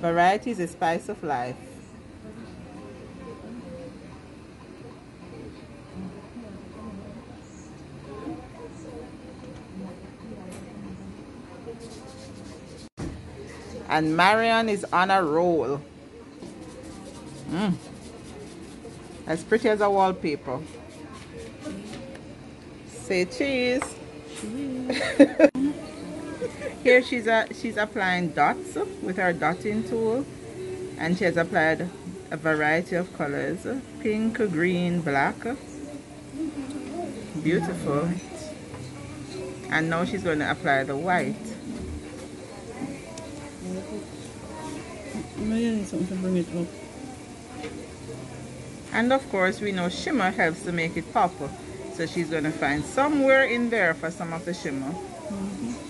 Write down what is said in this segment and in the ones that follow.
Variety is a spice of life. And Marion is on a roll. Mm. As pretty as a wallpaper. Say cheese. Here she's a, she's applying dots with her dotting tool. And she has applied a variety of colors pink, green, black. Beautiful. And now she's going to apply the white. And of course we know shimmer helps to make it pop. So she's going to find somewhere in there for some of the shimmer. Mm -hmm.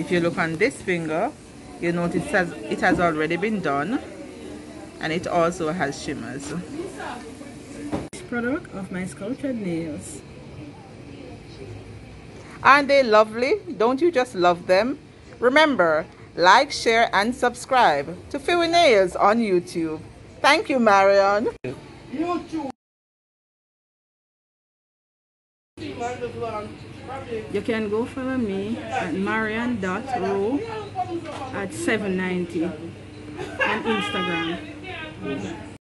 If you look on this finger, you notice it has, it has already been done and it also has shimmers. Product of my sculpted nails. Aren't they lovely? Don't you just love them? Remember, like, share, and subscribe to Fi Wi Nails on YouTube. Thank you, Marion. YouTube. You can go follow me at marian.row at 790 on Instagram.